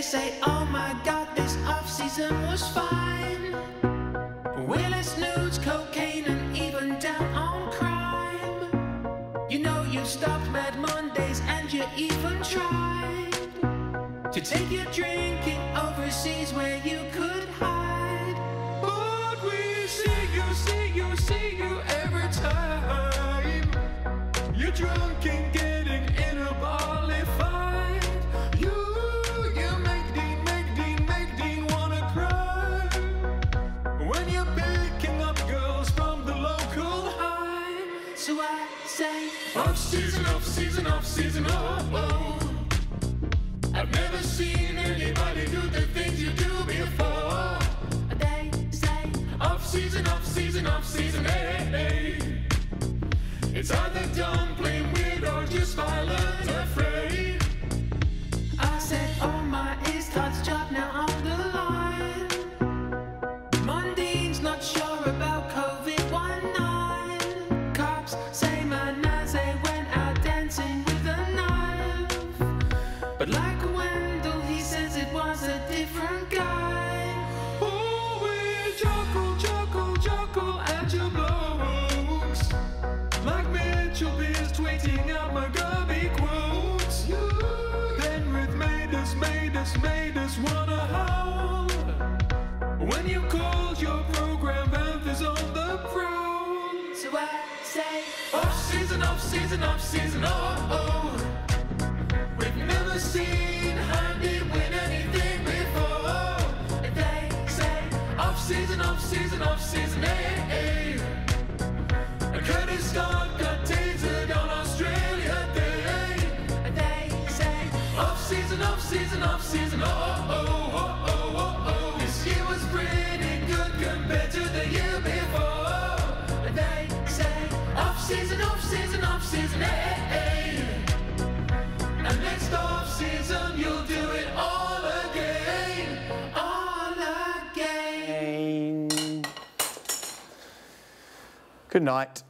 They say, oh my god, this off-season was fine. Willis nudes, cocaine, and even down on crime. You know you stopped Mad Mondays and you even tried to take your drinking overseas where you could hide. But we see you, see you, see you every time. You're drunk and getting off season, off season, off season, oh, oh, oh. I've never seen anybody do the things you do before. They say, off season, off season, off season, hey, hey. It's either dumb, plain weird, or just violent, afraid. I said, oh my, is Todd's job Beers tweeting out my gubby quotes. Penrith made us, made us, made us wanna howl. When you called your program Panthers on the prowl. So I say, off season, off season, off season, oh, oh. We've never seen Handy win anything before. And they say, off season, off season, off season, hey, hey. Season, off season, off season, oh, oh, oh, oh, oh, oh. This year was pretty good compared to the year before. They say, off season, off season, off season, hey, hey. And next off season, you'll do it all again, all again. Good night.